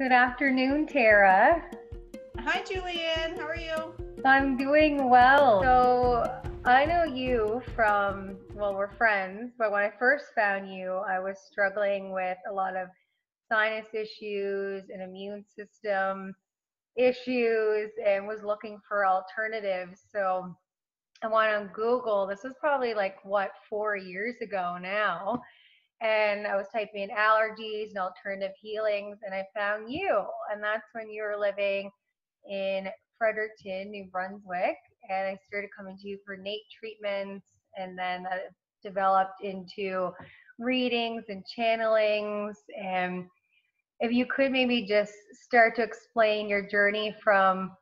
Good afternoon, Tara. Hi, Julian. How are you? I'm doing well. So, I know you from, well, we're friends, but when I first found you, I was struggling with a lot of sinus issues and immune system issues and was looking for alternatives. So, I went on Google. This was probably like, what, four years ago now and I was typing in allergies and alternative healings, and I found you. And that's when you were living in Fredericton, New Brunswick. And I started coming to you for NAET treatments, and then that developed into readings and channelings. And if you could maybe just start to explain your journey from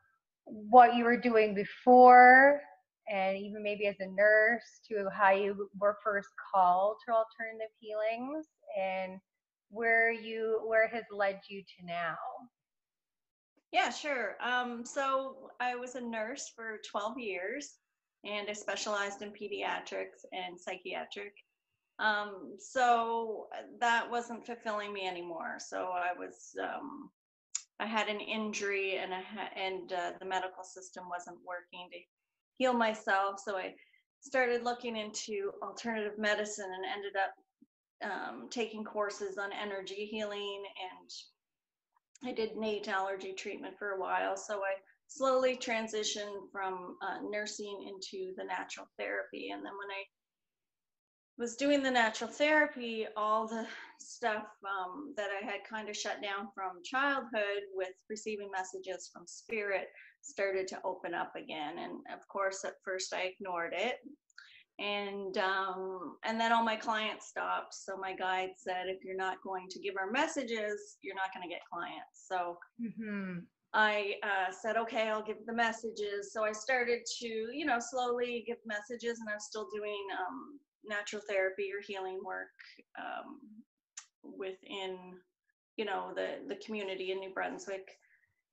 what you were doing before and even maybe as a nurse to how you were first called to alternative healings and where you where it has led you to now. Yeah sure. Um, so i was a nurse for 12 years and i specialized in pediatrics and psychiatric. Um, so that wasn't fulfilling me anymore. So i was um, i had an injury and I and uh, the medical system wasn't working to heal myself. So I started looking into alternative medicine and ended up um, taking courses on energy healing and I did NAET allergy treatment for a while. So I slowly transitioned from uh, nursing into the natural therapy. And then when I was doing the natural therapy, all the stuff um, that I had kind of shut down from childhood with receiving messages from spirit started to open up again. And of course, at first I ignored it. And um, and then all my clients stopped. So my guide said, if you're not going to give our messages, you're not going to get clients. So mm-hmm. I uh, said, okay, I'll give the messages. So I started to, you know, slowly give messages, and I'm still doing um, natural therapy or healing work um, within, you know, the the community in New Brunswick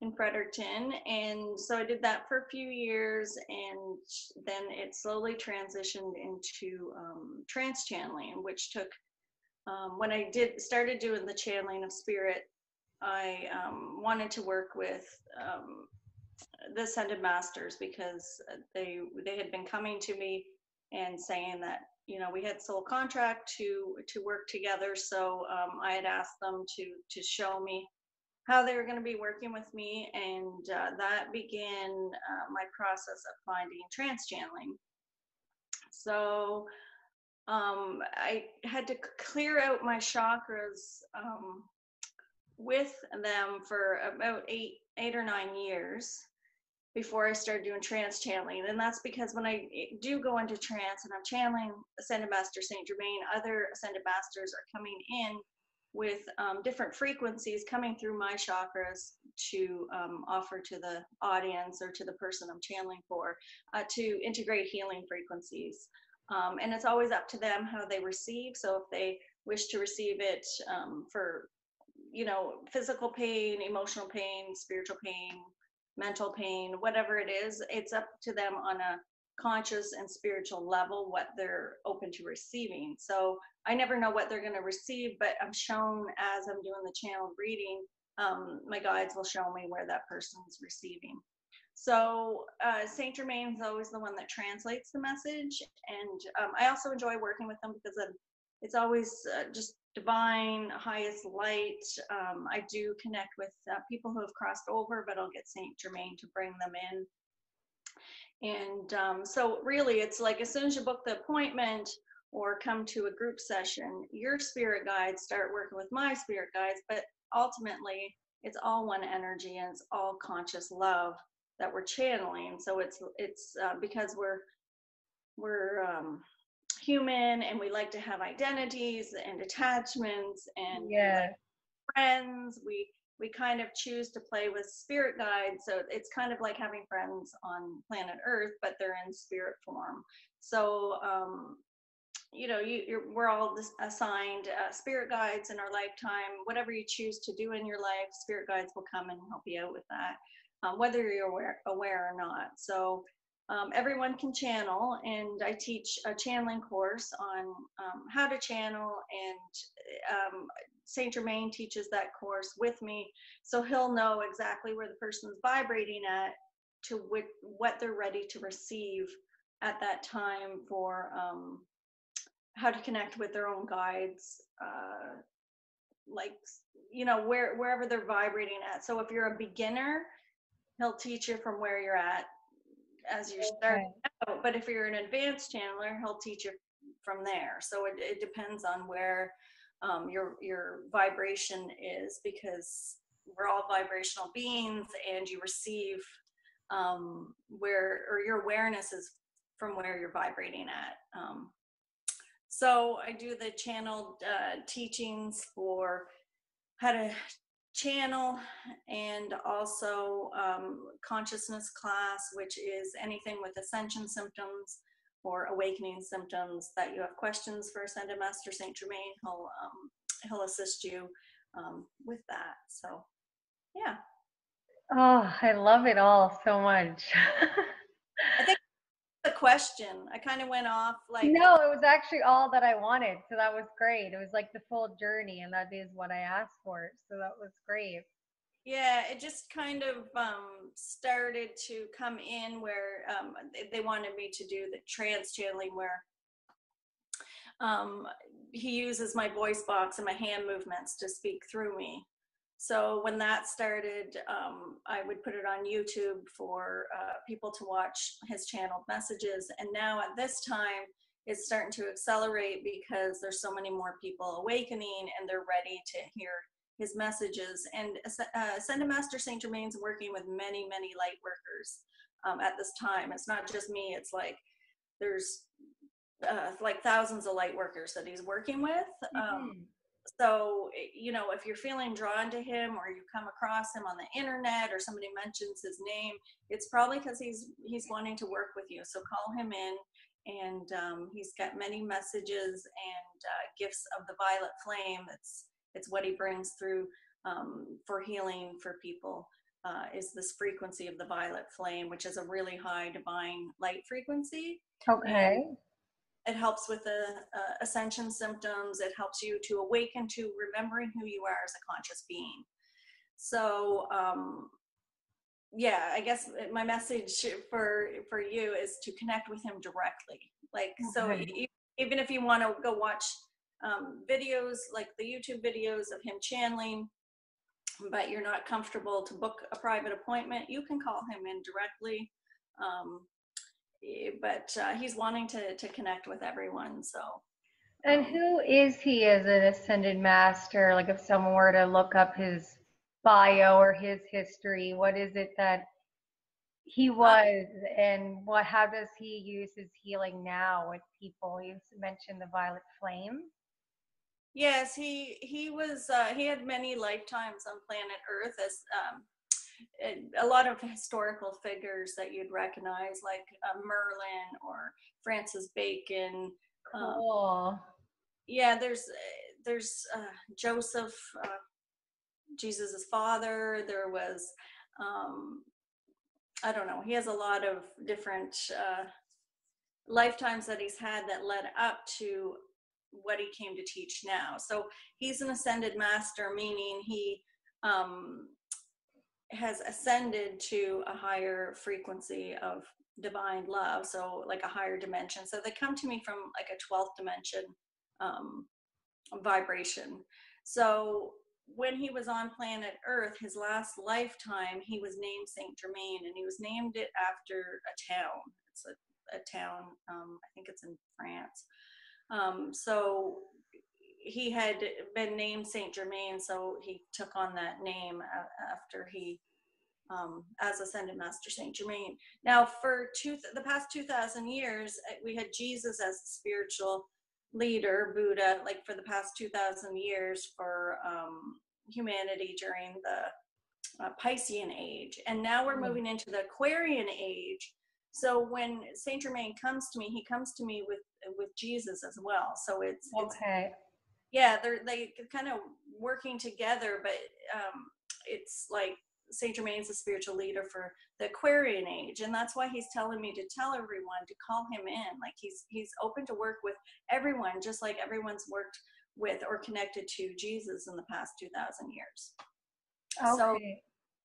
in Fredericton. And so I did that for a few years, and then it slowly transitioned into um, trance channeling, which took um, when I did started doing the channeling of spirit. I um, wanted to work with um, the ascended masters because they they had been coming to me and saying that you know we had soul contract to to work together. So um, I had asked them to to show me how they were going to be working with me, and uh, that began uh, my process of finding trance channeling. So um, I had to clear out my chakras um, with them for about eight, eight or nine years before I started doing trance channeling. And that's because when I eh, do go into trance and I'm channeling Ascended Master Saint Germain, other Ascended Masters are coming in with um, different frequencies coming through my chakras to um, offer to the audience or to the person I'm channeling for uh, to integrate healing frequencies. Um, and it's always up to them how they receive. So if they wish to receive it um, for, you know, physical pain, emotional pain, spiritual pain, mental pain, whatever it is, it's up to them on a conscious and spiritual level what they're open to receiving. So I never know what they're going to receive, but I'm shown as I'm doing the channel reading, um, my guides will show me where that person's receiving. So uh, Saint Germain is always the one that translates the message, and um, I also enjoy working with them because of, it's always uh, just divine, highest light. Um, I do connect with uh, people who have crossed over, but I'll get Saint Germain to bring them in and um, so really it's like as soon as you book the appointment or come to a group session, your spirit guides start working with my spirit guides, but ultimately it's all one energy and it's all conscious love that we're channeling. So it's it's uh, because we're we're um, human and we like to have identities and attachments and yeah. friends. We we kind of choose to play with spirit guides. So it's kind of like having friends on planet Earth, but they're in spirit form. So, um, you know, you, we're all assigned uh, spirit guides in our lifetime. Whatever you choose to do in your life, spirit guides will come and help you out with that, um, whether you're aware, aware or not. So, um, everyone can channel, and I teach a channeling course on um, how to channel, and um, Saint Germain teaches that course with me, so he'll know exactly where the person's vibrating at to wh- what they're ready to receive at that time for um, how to connect with their own guides, uh, like you know where wherever they're vibrating at. So if you're a beginner, he'll teach you from where you're at as you're starting out. But if you're an advanced channeler, he'll teach you from there. So it, it depends on where um, your your vibration is because we're all vibrational beings and you receive um, where or your awareness is from where you're vibrating at. Um, so I do the channeled uh, teachings for how to channel and also um, consciousness class, which is anything with ascension symptoms or awakening symptoms that you have questions for Ascended Master Saint Germain. He'll um, he'll assist you um, with that. So, yeah. Oh, I love it all so much. I think question. I kind of went off like No, it was actually all that I wanted. So that was great. It was like the full journey and that is what I asked for. So that was great. Yeah, it just kind of um, started to come in where um, they, they wanted me to do the trance channeling where um, he uses my voice box and my hand movements to speak through me. So when that started, um, I would put it on YouTube for uh, people to watch his channeled messages. And now at this time, it's starting to accelerate because there's so many more people awakening and they're ready to hear his messages. And uh, Ascended Master Saint Germain's working with many, many light workers um, at this time. It's not just me. It's like there's uh, like thousands of light workers that he's working with. Um, mm-hmm so eh, you know if you're feeling drawn to him or you come across him on the internet or somebody mentions his name it's probably because he's he's wanting to work with you. So call him in and um, he's got many messages and uh, gifts of the violet flame. It's it's what he brings through um, for healing for people uh, is this frequency of the violet flame which is a really high divine light frequency. Okay. and it helps with the uh, ascension symptoms. It helps you to awaken to remembering who you are as a conscious being. So, um, yeah, I guess my message for for you is to connect with him directly. Like, okay. so even if you want to go watch um, videos like the YouTube videos of him channeling, but you're not comfortable to book a private appointment, you can call him in directly. Um, but uh, he's wanting to to connect with everyone. So. And um, who is he as an ascended master? Like, if someone were to look up his bio or his history, what is it that he uh, was, and what? How does he use his healing now with people? You mentioned the violet flame. Yes, he he was. Uh, he had many lifetimes on planet Earth as um, a lot of historical figures that you'd recognize, like uh, Merlin or Francis Bacon. Um, cool. Um, yeah, there's there's uh, Joseph, uh, Jesus's father. There was, um, I don't know. He has a lot of different uh, lifetimes that he's had that led up to what he came to teach now. So he's an ascended master, meaning he um, has ascended to a higher frequency of divine love so like a higher dimension. So they come to me from like a 12th dimension um, vibration. So when he was on planet earth his last lifetime he was named saint germain and he was named it after a town. It's a, a town um, i think it's in france. Um, so he had been named Saint Germain, so he took on that name after he, um, as Ascended Master Saint Germain. Now, for two, the past 2,000 years, uh, we had Jesus as the spiritual leader, Buddha, like for the past 2,000 years for um, humanity during the uh, Piscean age. And now we're hmm. moving into the Aquarian age. So when Saint Germain comes to me, he comes to me with with Jesus as well. So it's okay. It's, yeah, they're they kind of working together, but um, it's like Saint Germain's the spiritual leader for the Aquarian age, and that's why he's telling me to tell everyone to call him in. Like he's he's open to work with everyone, just like everyone's worked with or connected to Jesus in the past two thousand years. Okay. So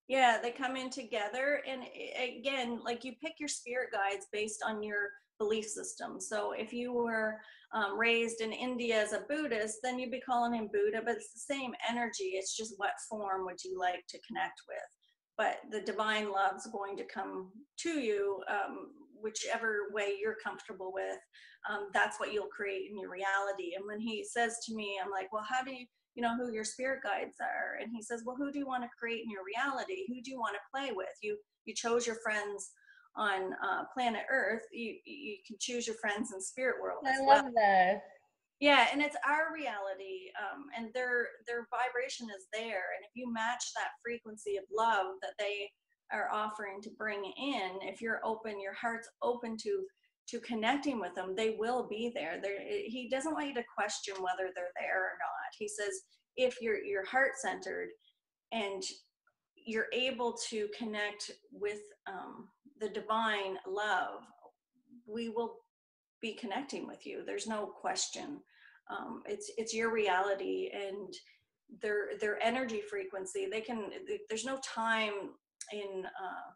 yeah, they come in together, and again, like you pick your spirit guides based on your belief system. So if you were um, raised in India as a Buddhist, then you'd be calling him Buddha, but it's the same energy. It's just what form would you like to connect with? But the divine love's going to come to you, um, whichever way you're comfortable with. Um, that's what you'll create in your reality. And when he says to me, I'm like, well, how do you, you know, who your spirit guides are? And he says, well, who do you want to create in your reality? Who do you want to play with? You you chose your friends on uh, planet Earth, you you can choose your friends in spirit world. I love well. that. Yeah, and it's our reality, um, and their their vibration is there. And if you match that frequency of love that they are offering to bring in, if you're open, your heart's open to to connecting with them, they will be there. There, he doesn't want you to question whether they're there or not. He says if you're you're heart centered and you're able to connect with um, the divine love, we will be connecting with you. There's no question. Um, it's it's your reality and their their energy frequency. They can. There's no time in uh,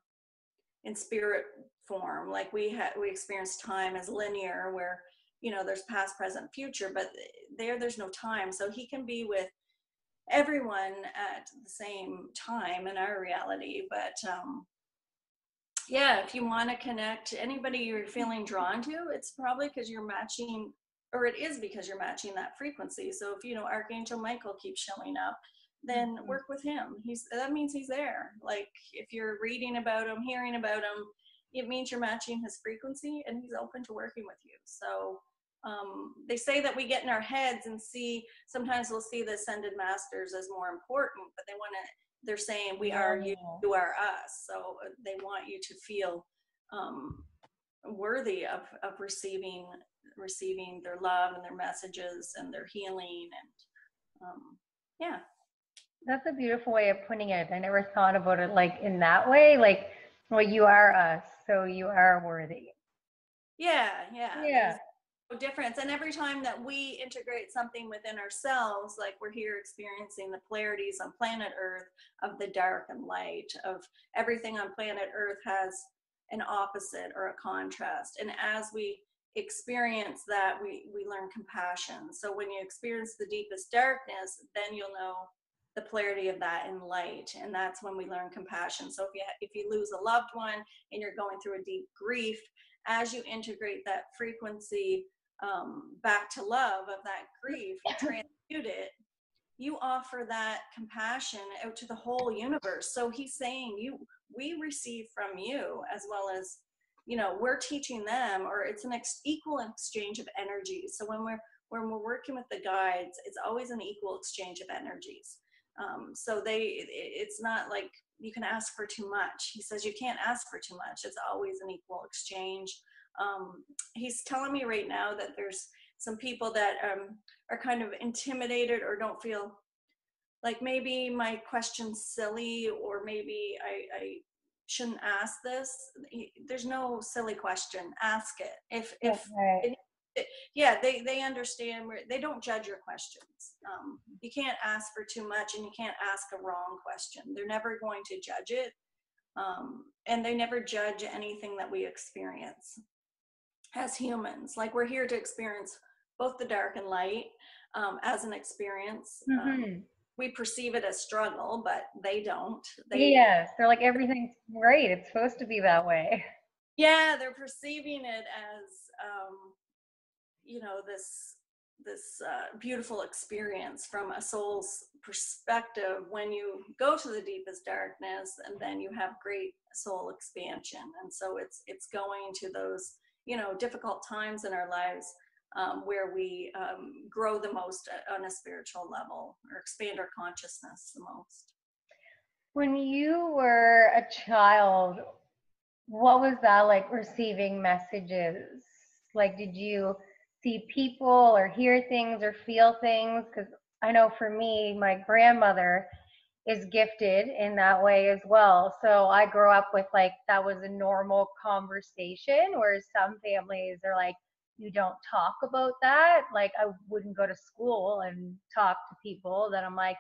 in spirit form like we had. We experience time as linear, where you know there's past, present, future, but there there's no time. So he can be with everyone at the same time in our reality, but um, yeah, if you want to connect to anybody you're feeling drawn to, it's probably because you're matching, or it is because you're matching that frequency. So if you know Archangel Michael keeps showing up, then mm-hmm. work with him. He's that means he's there. Like if you're reading about him, hearing about him, it means you're matching his frequency, and he's open to working with you. So um, they say that we get in our heads and see. Sometimes we'll see the ascended masters as more important, but they want to they're saying we are you you are us. So uh, they want you to feel um, worthy of, of receiving receiving their love and their messages and their healing and um, yeah. That's a beautiful way of putting it. I never thought about it like in that way like well you are us so you are worthy. Yeah yeah. Yeah difference. And every time that we integrate something within ourselves like we're here experiencing the polarities on planet earth of the dark and light of everything on planet earth has an opposite or a contrast. And as we experience that we we learn compassion. So when you experience the deepest darkness then you'll know the polarity of that in light. And that's when we learn compassion. So if you if you lose a loved one and you're going through a deep grief as you integrate that frequency um, back to love of that grief, transmute it, you offer that compassion out to the whole universe. So he's saying, you, we receive from you as well as, you know, we're teaching them, or it's an ex- equal exchange of energy. So when we're when we're working with the guides, it's always an equal exchange of energies. Um, so they, it's not like you can ask for too much. He says you can't ask for too much. It's always an equal exchange um, he's telling me right now that there's some people that um, are kind of intimidated or don't feel like maybe my question's silly or maybe I, I shouldn't ask this. There's no silly question. Ask it. If if right. it, yeah, they they understand. Where, they don't judge your questions. Um, you can't ask for too much, and you can't ask a wrong question. They're never going to judge it, um, and they never judge anything that we experience as humans. Like we're here to experience both the dark and light um, as an experience. Um, mm-hmm. Um, we perceive it as struggle, but they don't. They, yes, they're like everything's great. It's supposed to be that way. Yeah, they're perceiving it as, um, you know, this this uh, beautiful experience from a soul's perspective when you go to the deepest darkness and then you have great soul expansion and so it's it's going to those you know difficult times in our lives um, where we um, grow the most on a spiritual level or expand our consciousness the most. When you were a child what was that like receiving messages? Like did you see people or hear things or feel things? Because i know for me my grandmother is gifted in that way as well. So I grew up with like that was a normal conversation, whereas some families are like, you don't talk about that. Like I wouldn't go to school and talk to people that I'm like,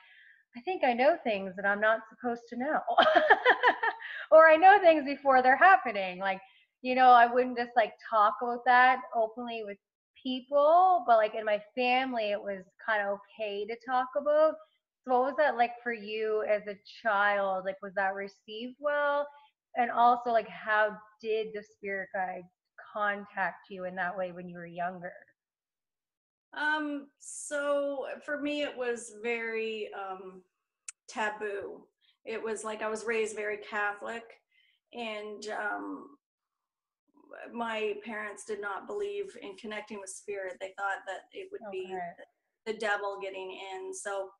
I think I know things that I'm not supposed to know. or I know things before they're happening. Like, you know, I wouldn't just like talk about that openly with people, but like in my family, it was kind of okay to talk about. So, what was that like for you as a child? Like, was that received well? And also, like, how did the spirit guide contact you in that way when you were younger? Um, so for me, it was very um, taboo. It was like I was raised very Catholic, and um, my parents did not believe in connecting with spirit. They thought that it would okay. be the devil getting in. So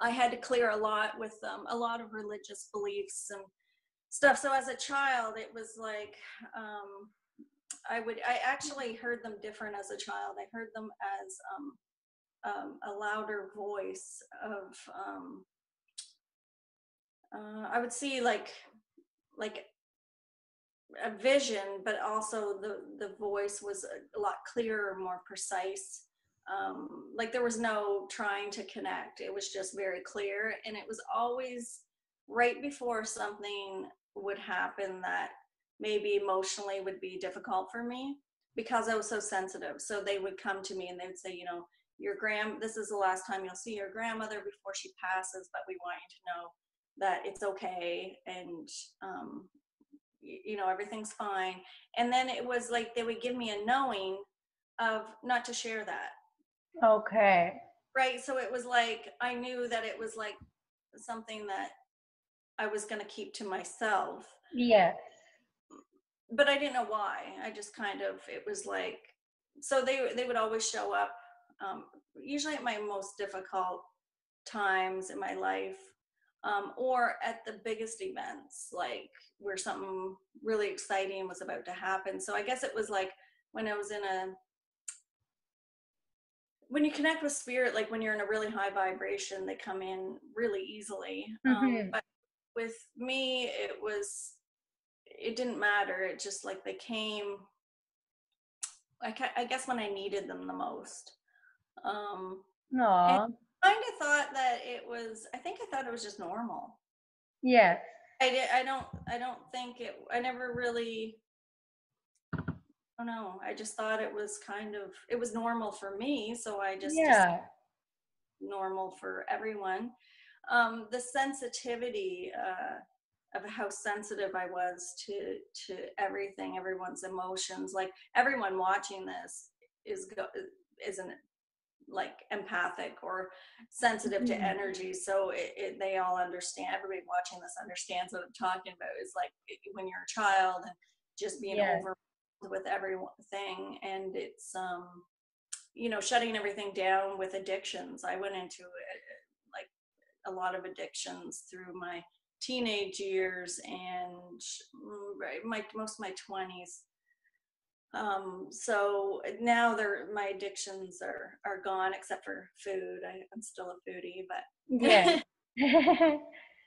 I had to clear a lot with um, a lot of religious beliefs and stuff. So as a child, it was like um, I would I actually heard them different as a child. I heard them as um, um, a louder voice of um, uh, I would see like like a vision, but also the the voice was a, a lot clearer, more precise. Um, like there was no trying to connect; it was just very clear, and it was always right before something would happen that maybe emotionally would be difficult for me because I was so sensitive. So they would come to me and they would say, you know, your grand this is the last time you'll see your grandmother before she passes, but we want you to know that it's okay and um, you know everything's fine. And then it was like they would give me a knowing of not to share that. Okay. Right. So it was like I knew that it was like something that I was going to keep to myself. Yes but I didn't know why. I just kind of it was like so they they would always show up um, usually at my most difficult times in my life um, or at the biggest events like where something really exciting was about to happen so i guess it was like when i was in a when you connect with spirit like when you're in a really high vibration they come in really easily um, mm-hmm. um, but with me it was it didn't matter. It just like they came. I, I guess when I needed them the most. Um, Aww. kind of thought that it was. I think I thought it was just normal. Yeah. I did. I don't. I don't think it. I never really. Don't know. I just thought it was kind of. It was normal for me, so I just. Yeah. Normal for everyone. Um, the sensitivity. Uh, of how sensitive I was to to everything, everyone's emotions. Like everyone watching this is go, isn't like empathic or sensitive mm-hmm. to energy. So it, it, they all understand. Everybody watching this understands what I'm talking about. Is like when you're a child and just being yes. overwhelmed with everything, and it's um, you know, shutting everything down with addictions. I went into like a lot of addictions through my teenage years and right, my most of my 20s um, so now they're my addictions are are gone except for food. I, am still a foodie but yeah.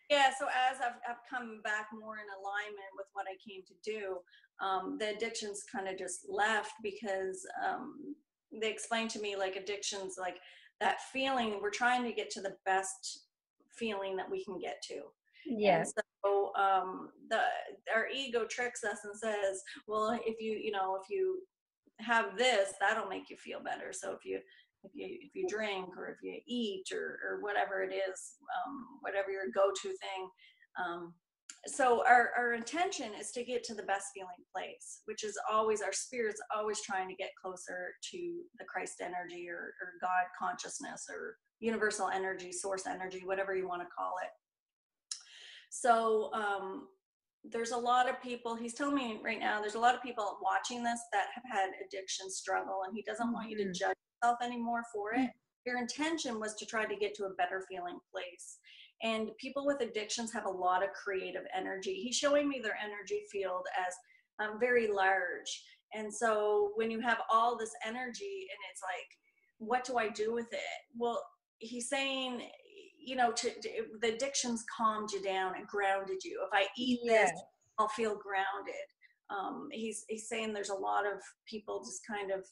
Yeah so as I've, I've come back more in alignment with what i came to do um, the addictions kind of just left because um, they explained to me like addictions like that feeling we're trying to get to the best feeling that we can get to Yes. And so um, the our ego tricks us and says, well, if you you know if you have this, that'll make you feel better. So if you if you if you drink or if you eat or or whatever it is, um, whatever your go-to thing. Um, so our, our intention is to get to the best feeling place which is always our spirits always trying to get closer to the christ energy or, or god consciousness or universal energy source energy whatever you want to call it so um, there's a lot of people, he's telling me right now, there's a lot of people watching this that have had addiction struggle, and he doesn't mm-hmm. want you to mm-hmm. judge yourself anymore for it. Your intention was to try to get to a better feeling place. And people with addictions have a lot of creative energy. He's showing me their energy field as um, very large. And so when you have all this energy and it's like, what do I do with it? Well, he's saying you know, to, to, the addictions calmed you down and grounded you. If I eat this, I'll feel grounded. Um, he's he's saying there's a lot of people just kind of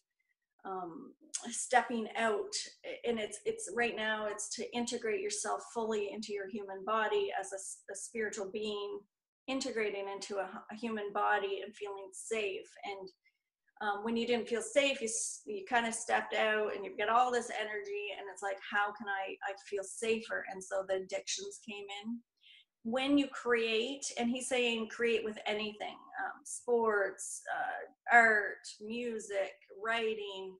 um, stepping out, and it's it's right now it's to integrate yourself fully into your human body as a, a spiritual being, integrating into a, a, human body and feeling safe. And um, when you didn't feel safe, you you kind of stepped out, and you've got all this energy, and it's like, how can I I feel safer? And so the addictions came in when you create, and he's saying create with anything um, sports, uh, art, music, writing,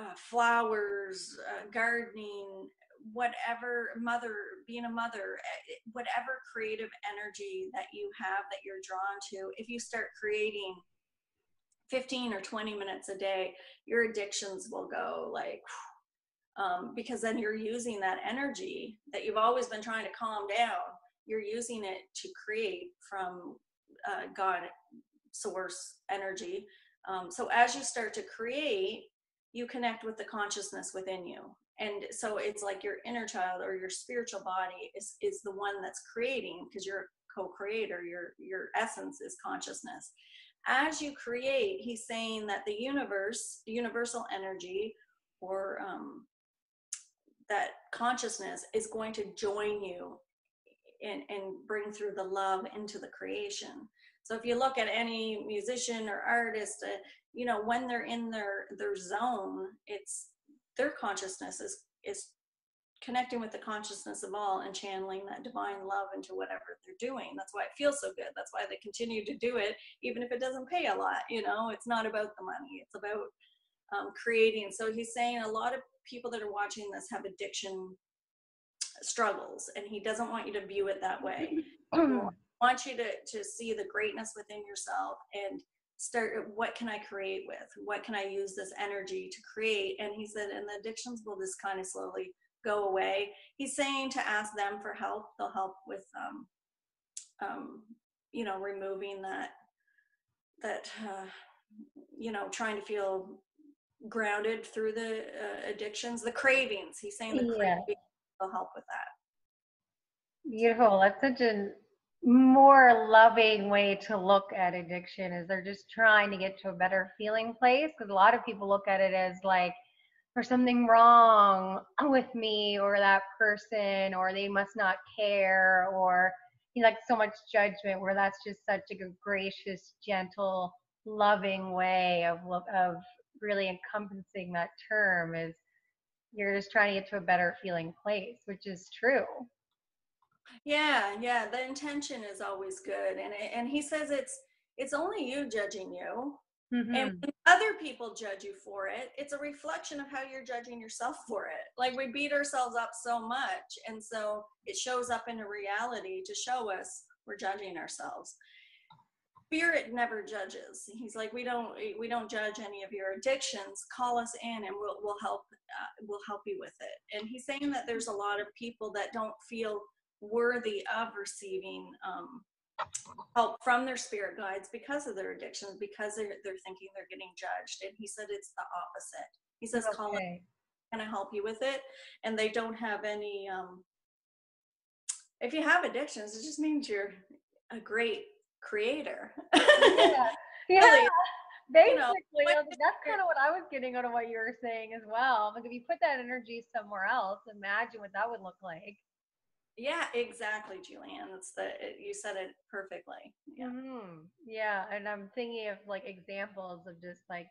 uh, flowers, uh, gardening, whatever, mother, being a mother, eh, whatever creative energy that you have that you're drawn to, if you start creating 15 or 20 minutes a day, your addictions will go like, um, because then you're using that energy that you've always been trying to calm down you're using it to create from uh, god source energy. Um, so as you start to create you connect with the consciousness within you. And so it's like your inner child or your spiritual body is is the one that's creating because you're co-creator your your essence is consciousness. As you create he's saying that the universe universal energy or um, that consciousness is going to join you and, and bring through the love into the creation. So if you look at any musician or artist, uh, you know, when they're in their their zone, it's their consciousness is is connecting with the consciousness of all and channeling that divine love into whatever they're doing. That's why it feels so good. That's why they continue to do it, even if it doesn't pay a lot. You know, it's not about the money. It's about um, creating. So he's saying a lot of people that are watching this have addiction struggles and he doesn't want you to view it that way. He wants you to to see the greatness within yourself and start what can i create with? What can i use this energy to create? And he said and the addictions will just kind of slowly go away. He's saying to ask them for help. They'll help with um um you know removing that that uh, you know trying to feel grounded through the uh, addictions. The cravings. He's saying the yeah. cravings will help with that. Beautiful. That's such a more loving way to look at addiction is they're just trying to get to a better feeling place because a lot of people look at it as like there's something wrong with me or that person or they must not care or you know, like so much judgment where that's just such a gracious gentle loving way of of really encompassing that term is you're just trying to get to a better feeling place, which is true. Yeah, yeah. The intention is always good, and and he says it's it's only you judging you, mm-hmm. and when other people judge you for it, it's a reflection of how you're judging yourself for it. Like we beat ourselves up so much, and so it shows up in a reality to show us we're judging ourselves spirit never judges. He's like we don't we don't judge any of your addictions. Call us in and we'll, we'll help uh, we'll help you with it. And he's saying that there's a lot of people that don't feel worthy of receiving um, help from their spirit guides because of their addictions because they're, they're thinking they're getting judged. And he said it's the opposite. He says okay. call it can i help you with it? And they don't have any um, if you have addictions it just means you're a great creator. yeah. yeah. Really, Basically, you know, that's kind of what I was getting out of what you were saying as well. Like if you put that energy somewhere else, imagine what that would look like. Yeah, exactly, Juliane. That's the you said it perfectly. Yeah. Mm-hmm. Yeah, and I'm thinking of like examples of just like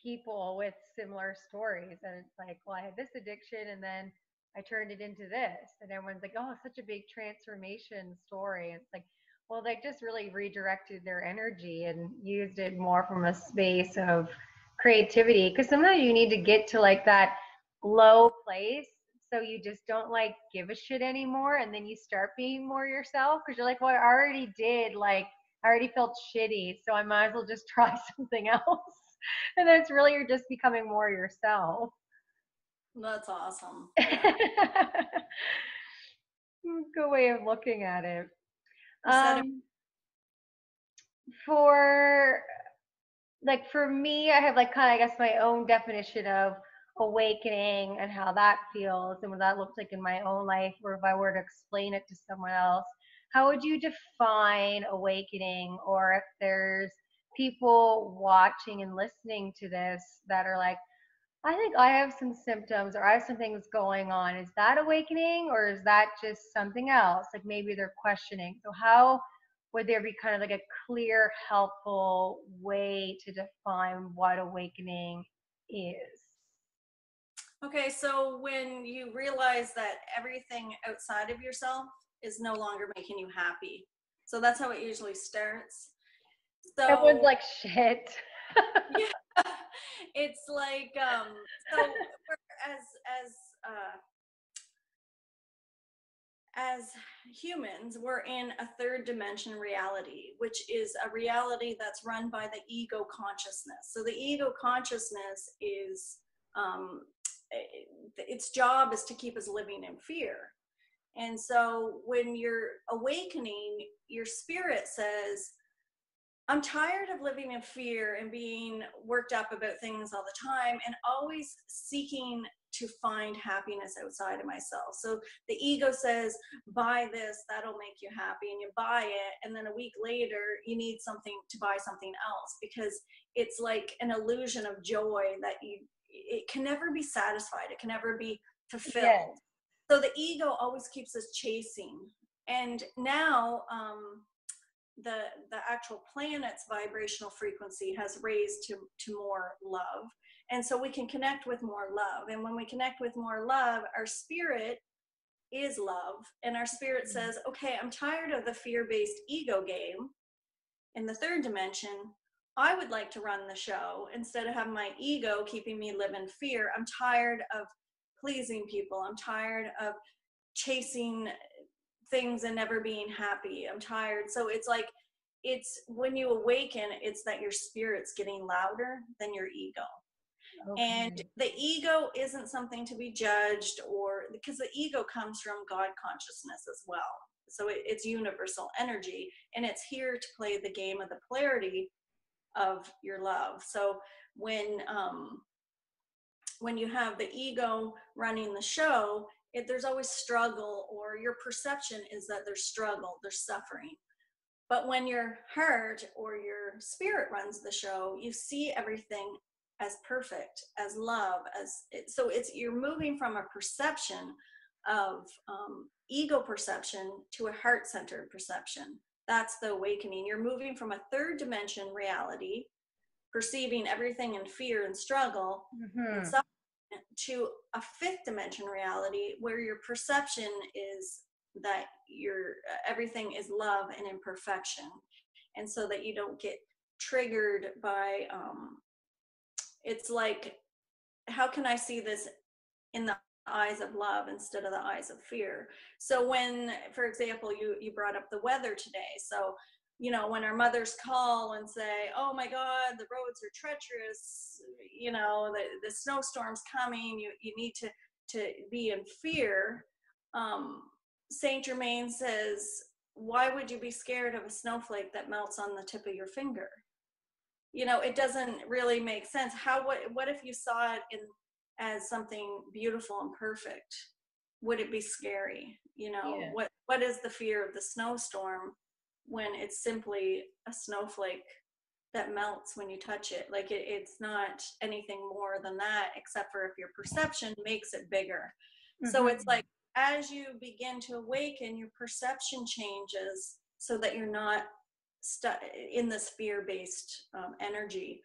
people with similar stories, and it's like, well, I had this addiction, and then I turned it into this, and everyone's like, oh, such a big transformation story. And it's like well, they just really redirected their energy and used it more from a space of creativity. Because sometimes you need to get to like that low place so you just don't like give a shit anymore and then you start being more yourself because you're like well i already did like i already felt shitty so i might as well just try something else. And then it's really you're just becoming more yourself. That's awesome. Good way of looking at it um, for like for me, I have like kind of I guess my own definition of awakening and how that feels and what that looks like in my own life, or if I were to explain it to someone else, how would you define awakening? Or if there's people watching and listening to this that are like, I think I have some symptoms or I have some things going on. Is that awakening or is that just something else? Like maybe they're questioning. So, how would there be kind of like a clear, helpful way to define what awakening is? Okay, so when you realize that everything outside of yourself is no longer making you happy. So that's how it usually starts. So everyone's like shit. yeah. It's like um so as as uh as humans, we're in a third dimension reality, which is a reality that's run by the ego consciousness. So the ego consciousness is um, eh, its job is to keep us living in fear. And so when you're awakening, your spirit says, I'm tired of living in fear and being worked up about things all the time and always seeking to find happiness outside of myself. So the ego says, buy this, that'll make you happy, and you buy it. And then a week later, you need something to buy something else because it's like an illusion of joy that you, it can never be satisfied, it can never be fulfilled. Yes. So the ego always keeps us chasing. And now, um, the the actual planet's vibrational frequency has raised to to more love. And so we can connect with more love. And when we connect with more love our spirit is love. And our spirit mm-hmm. says okay i'm tired of the fear-based ego game in the third dimension. I would like to run the show instead of having my ego keeping me live in fear. I'm tired of pleasing people. I'm tired of chasing things and never being happy. I'm tired. So it's like, it's when you awaken, it's that your spirit's getting louder than your ego. Okay. And the ego isn't something to be judged or because the ego comes from God consciousness as well. So it, it's universal energy and it's here to play the game of the polarity of your love. So when um, when you have the ego running the show, it, there's always struggle or your perception is that there's struggle there's suffering. But when you're heart or your spirit runs the show you see everything as perfect as love as it, so it's you're moving from a perception of um, ego perception to a heart centered perception. That's the awakening. You're moving from a third dimension reality perceiving everything in fear and struggle mm-hmm. and to a fifth dimension reality where your perception is that your everything is love and imperfection. And so that you don't get triggered by um it's like how can i see this in the eyes of love instead of the eyes of fear? So when for example you you brought up the weather today so you know, when our mothers call and say, "Oh my God, the roads are treacherous," you know, the the snowstorm's coming. You you need to to be in fear. Um, Saint Germain says, "Why would you be scared of a snowflake that melts on the tip of your finger?" You know, it doesn't really make sense. How what what if you saw it in as something beautiful and perfect? Would it be scary? You know, yeah. what what is the fear of the snowstorm? When it's simply a snowflake that melts when you touch it. Like it, it's not anything more than that, except for if your perception makes it bigger. Mm-hmm. So it's like as you begin to awaken, your perception changes so that you're not stuck in this fear based um, energy.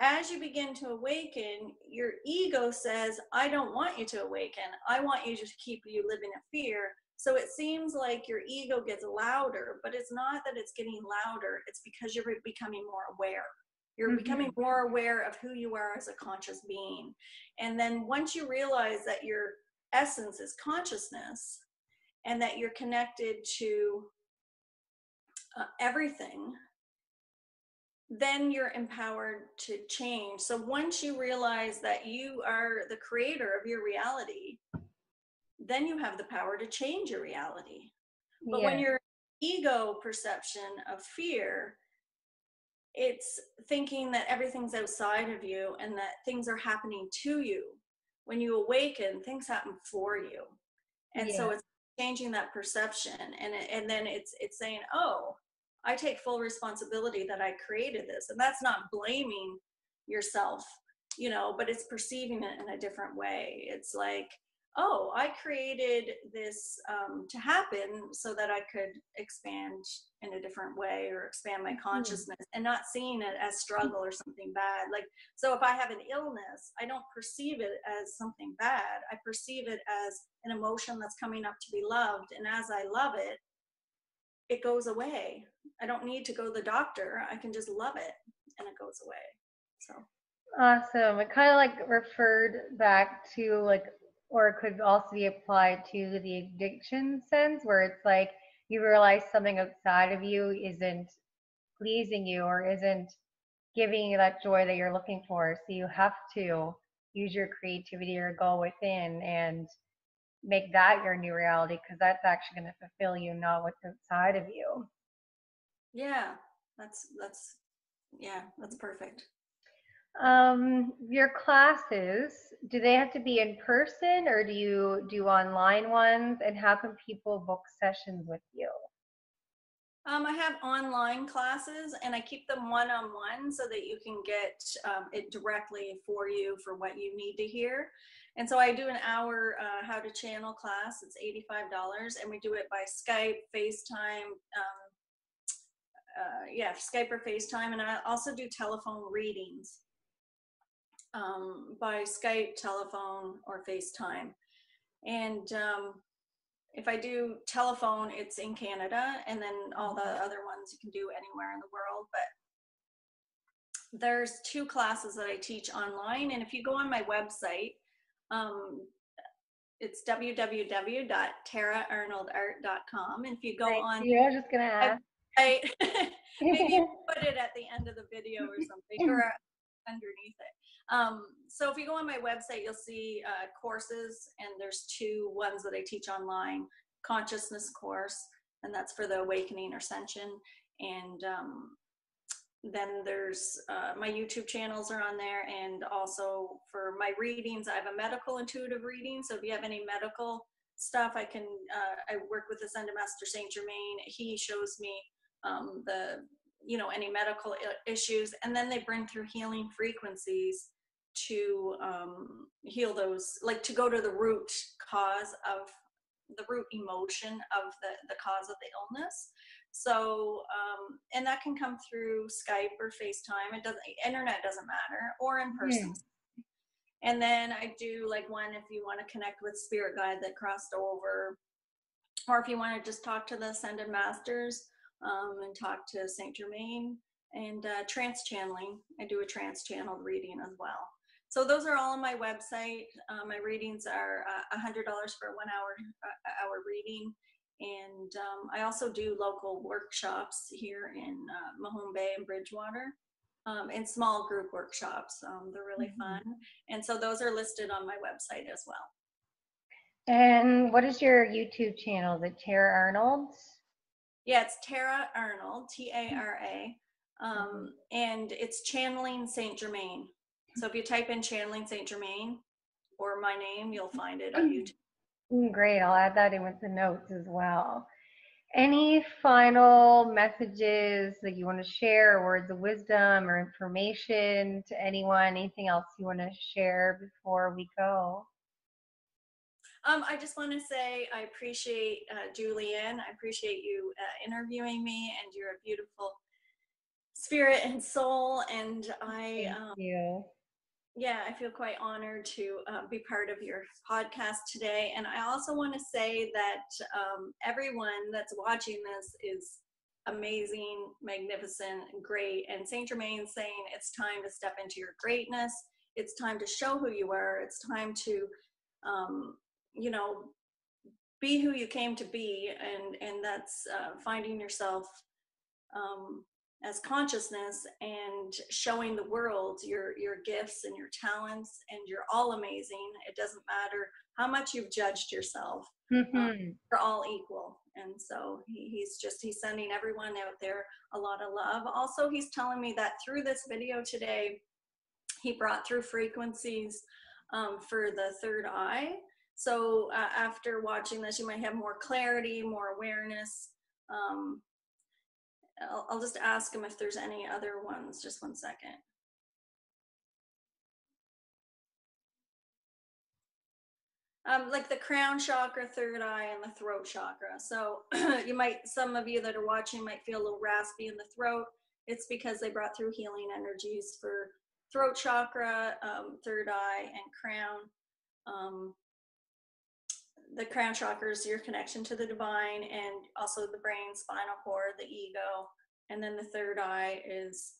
As you begin to awaken, your ego says, I don't want you to awaken. I want you to keep you living in fear. So it seems like your ego gets louder, but it's not that it's getting louder, it's because you're becoming more aware. You're mm-hmm. becoming more aware of who you are as a conscious being. And then once you realize that your essence is consciousness and that you're connected to uh, everything, then you're empowered to change. So once you realize that you are the creator of your reality, then you have the power to change your reality. But yeah. when your ego perception of fear, it's thinking that everything's outside of you and that things are happening to you. when you awaken, things happen for you. And Yeah. so it's changing that perception and it- and then it's it's saying, "Oh, I take full responsibility that I created this." And that's not blaming yourself, you know, but it's perceiving it in a different way. It's like, "Oh, I created this um, to happen so that I could expand in a different way or expand my consciousness and not seeing it as struggle or something bad. Like, so if I have an illness, I don't perceive it as something bad. I perceive it as an emotion that's coming up to be loved. And as I love it, it goes away. I don't need to go to the doctor. I can just love it and it goes away. So, Awesome. It kind of like referred back to like, or it could also be applied to the addiction sense, where it's like you realize something outside of you isn't pleasing you or isn't giving you that joy that you're looking for. So you have to use your creativity or go within and make that your new reality because that's actually going to fulfill you, not what's outside of you. yeah, that's, that's, yeah, that's perfect. Um, your classes, do they have to be in person or do you do online ones? And how can people book sessions with you? Um, I have online classes and I keep them one on one so that you can get um, it directly for you for what you need to hear. And so I do an hour uh, how to channel class. It's $85 and we do it by Skype, FaceTime. Um, uh, yeah, Skype or FaceTime. And I also do telephone readings um, by Skype, telephone, or FaceTime. And um, if I do telephone, it's in Canada, and then all the other ones you can do anywhere in the world. But there's two classes that I teach online, and if you go on my website, um, it's www.taraarnoldart.com. And if you go Thank on, you. I was just gonna ask. I, maybe put it at the end of the video or something, or underneath it. Um, so if you go on my website, you'll see uh, courses, and there's two ones that I teach online: consciousness course, and that's for the awakening or ascension, and um, then there's uh, my YouTube channels are on there, and also for my readings, I have a medical intuitive reading. So if you have any medical stuff, I can uh, I work with Ascended Master Saint Germain. He shows me um, the you know any medical issues, and then they bring through healing frequencies to um, heal those, like to go to the root cause of the root emotion of the the cause of the illness. So, um, and that can come through Skype or FaceTime. It doesn't, internet doesn't matter, or in person. And then I do like one if you want to connect with Spirit Guide that crossed over, or if you want to just talk to the Ascended Masters um, and talk to Saint Germain and uh, trance channeling. I do a trance channeled reading as well. So those are all on my website. Uh, my readings are uh, $100 for a one hour uh, hour reading. And um, I also do local workshops here in uh, Mahone Bay and Bridgewater, um, and small group workshops. Um, they're really Mhm. fun, and so those are listed on my website as well. And what is your YouTube channel? Is it Tara Arnold? Yeah, it's Tara Arnold, T A R A, um, and it's channeling Saint Germain. So if you type in channeling Saint Germain or my name, you'll find it on YouTube. Mm, Great. I'll add that in with the notes as well. Any final messages that you want to share, words of wisdom or information to anyone? Anything else you want to share before we go? Um, I just want to say I appreciate uh, Juliane. I appreciate you uh, interviewing me, and you're a beautiful spirit and soul. And I, Thank um, you. Yeah, I feel quite honored to uh, be part of your podcast today. And I also want to say that um, everyone that's watching this is amazing, magnificent, great. And Saint Germain saying it's time to step into your greatness. It's time to show who you are. It's time to, um, you know, be who you came to be, and and that's uh, finding yourself um, as consciousness and showing the world your your gifts and your talents and you're all amazing it doesn't matter how much you've judged yourself Mhm. we're all equal and so he, he's just he's sending everyone out there a lot of love also he's telling me that through this video today he brought through frequencies um, for the third eye. So uh, after watching this, you might have more clarity, more awareness. Um, I'll, I'll just ask him if there's any other ones. Just one second. Um, like the crown chakra, third eye, and the throat chakra. So you might, some of you that are watching might feel a little raspy in the throat. It's because they brought through healing energies for throat chakra, um, third eye, and crown. Um, the crown chakra is your connection to the divine and also the brain, spinal cord, the ego. And then the third eye is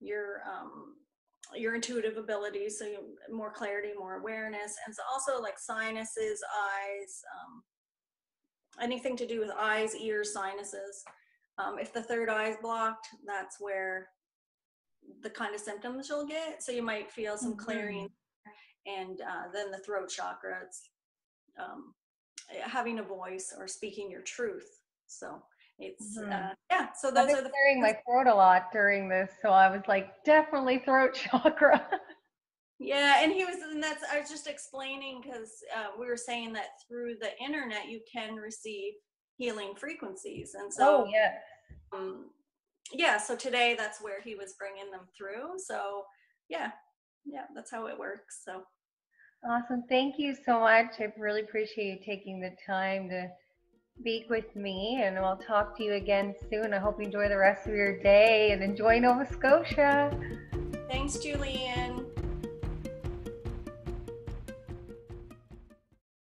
your um, your intuitive abilities, so you, more clarity, more awareness, and so also like sinuses, eyes, um, anything to do with eyes, ears, sinuses. Um, if the third eye is blocked, that's where the kind of symptoms you'll get. So you might feel some mm-hmm. clearing, and uh, then the throat chakra, it's um, having a voice or speaking your truth. So it's mm-hmm. uh, yeah. So those I've been are the clearing my throat a lot during this, so I was like, definitely throat chakra. yeah, and he was, and that's I was just explaining because uh, we were saying that through the internet you can receive healing frequencies, and so oh yeah. Um, yeah, so today that's where he was bringing them through. So yeah, yeah, that's how it works. So awesome. Thank you so much. I really appreciate you taking the time to speak with me, and I'll talk to you again soon. I hope you enjoy the rest of your day and enjoy Nova Scotia. Thanks, Julian.